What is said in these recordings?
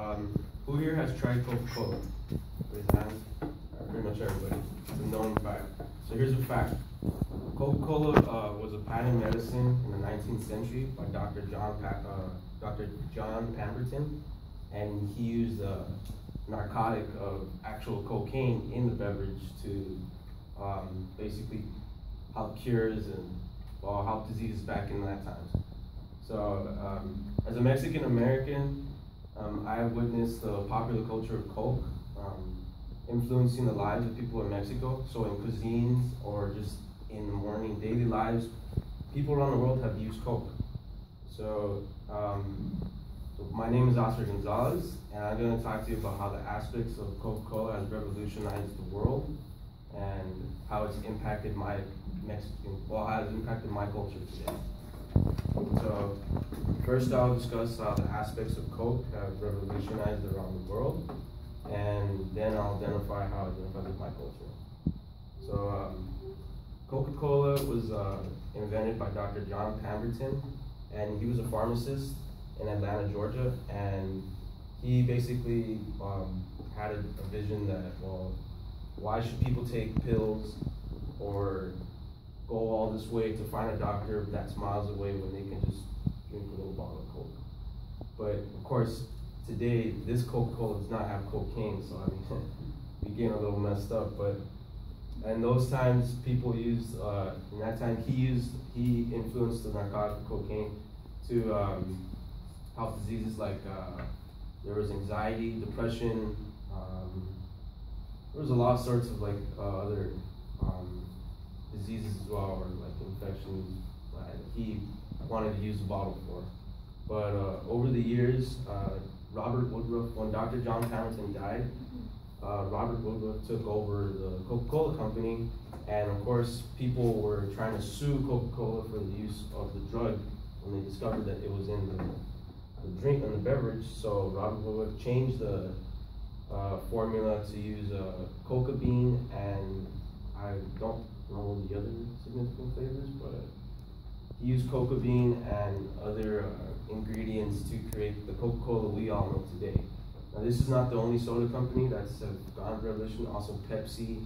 Um, who here has tried Coca-Cola? Raise your hand. Uh, pretty much everybody. It's a known fact. So here's a fact. Coca-Cola uh, was a patent medicine in the 19th century by Dr. John pa- uh, Dr. John Pemberton, and he used a narcotic of actual cocaine in the beverage to um, basically help cures and well help diseases back in that time. So um, as a Mexican American, um, I witnessed the popular culture of Coke um, influencing the lives of people in Mexico. So in cuisines or just in the morning daily lives, people around the world have used Coke. So, um, so my name is Oscar Gonzalez, and I'm going to talk to you about how the aspects of Coca-Cola has revolutionized the world and how it's impacted my Mexican, well, how it's impacted my culture today. So, first I'll discuss how the aspects of Coke have revolutionized around the world, and then I'll identify how it affected my culture. So, um, Coca-Cola was uh, invented by Dr. John Pemberton, and he was a pharmacist in Atlanta, Georgia, and he basically um, had a, a vision that, well, why should people take pills or go all this way to find a doctor that's miles away when they can just drink a little bottle of Coke? But of course, today this Coca-Cola does not have cocaine, so I mean, we getting a little messed up, but and those times people used uh, in that time he used he influenced the narcotic cocaine to um, help diseases like uh, there was anxiety depression um, there was a lot of sorts of like uh, other um, diseases as well or like infections he wanted to use the bottle for but uh, over the years uh, robert woodruff when dr john Pemberton died uh, Robert Woodruff took over the Coca-Cola company, and of course, people were trying to sue Coca-Cola for the use of the drug when they discovered that it was in the, the drink and the beverage. So Robert Woodruff changed the uh, formula to use uh, coca bean, and I don't know the other significant flavors, but he used coca bean and other uh, ingredients to create the Coca-Cola we all know today. Now, this is not the only soda company that's uh, gone revolution. Also, Pepsi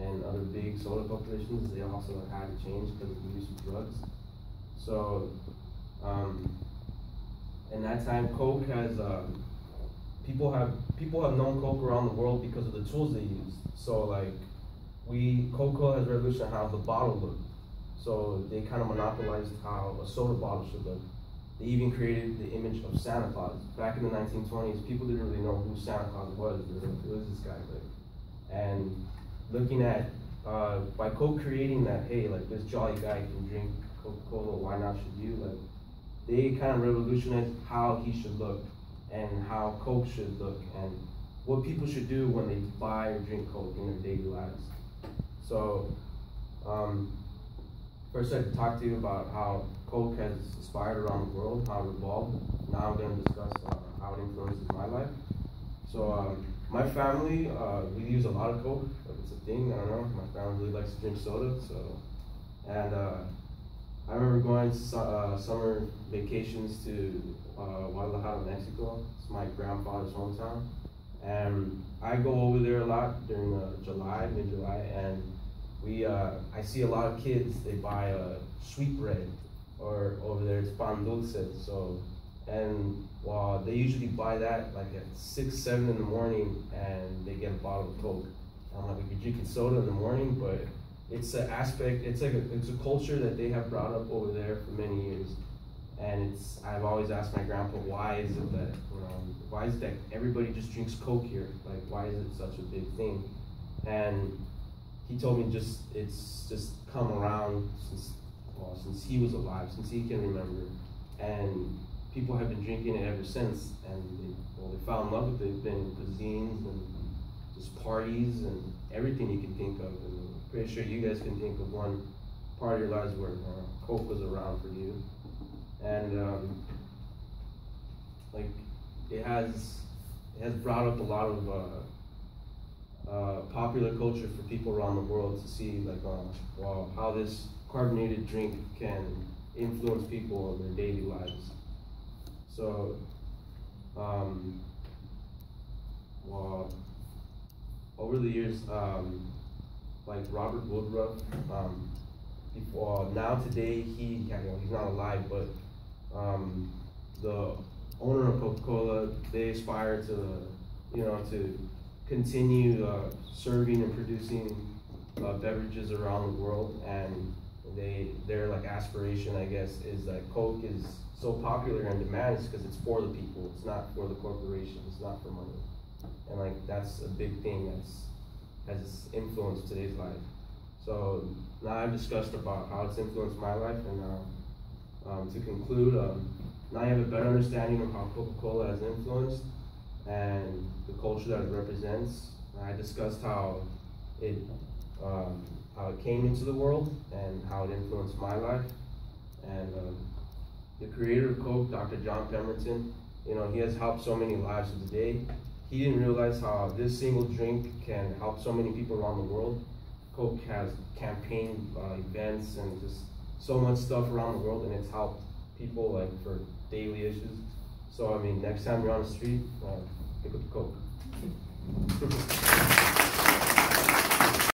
and other big soda corporations, they also had to change because of the use of drugs. So, um, in that time, Coke has um, people have people have known Coke around the world because of the tools they use. So, like we Coca-Cola has revolutionized how the bottle looked. So they kind of monopolized how a soda bottle should look. They even created the image of Santa Claus. Back in the 1920s, people didn't really know who Santa Claus was. It was this guy, like, and looking at uh, by co-creating that, hey, like this jolly guy can drink Coca-Cola, why not should you? Like, they kind of revolutionized how he should look and how Coke should look and what people should do when they buy or drink Coke in their daily lives. So, um, first I'd talk to you about how Coke has inspired around the world, how it evolved. Now I'm going to discuss uh, how it influences my life. So um, my family, uh, we use a lot of Coke. It's a thing. I don't know. My family really likes to drink soda. So, and uh, I remember going su- uh, summer vacations to uh, Guadalajara, Mexico. It's my grandfather's hometown, and I go over there a lot during uh, July, mid-July, and we uh, I see a lot of kids. They buy uh, sweet bread or over there it's pan dulce. So, and well, they usually buy that like at six, seven in the morning, and they get a bottle of Coke. I'm like, you're drinking soda in the morning, but it's an aspect. It's like a, it's a culture that they have brought up over there for many years, and it's. I've always asked my grandpa, why is it that know, why is it that everybody just drinks Coke here? Like, why is it such a big thing? And he told me just it's just come around since well, since he was alive, since he can remember. And people have been drinking it ever since. And they, well, they fell in love with it. Been cuisines and just parties and everything you can think of. And I'm pretty sure you guys can think of one part of your lives where uh, Coke was around for you. And um, like it has it has brought up a lot of uh, uh, popular culture for people around the world to see like uh, well how this carbonated drink can influence people in their daily lives. So, um, well, over the years, um, like Robert Woodruff, um, before, now today, he, he's not alive, but, um, the owner of Coca-Cola, they aspire to, you know, to continue, uh, serving and producing, uh, beverages around the world, and they, their like aspiration, I guess, is that Coke is so popular and demand is because it's for the people, it's not for the corporation, it's not for money. And like, that's a big thing that's, has influenced today's life. So now I've discussed about how it's influenced my life, and uh, um, to conclude, um, now I have a better understanding of how Coca-Cola has influenced and the culture that it represents. I discussed how it um, how it came into the world and how it influenced my life. And um, the creator of Coke, Dr. John Pemberton, you know, he has helped so many lives today. He didn't realize how this single drink can help so many people around the world. Coke has campaign uh, events and just so much stuff around the world, and it's helped people like for daily issues. So I mean, next time you're on the street, uh, pick up the Coke.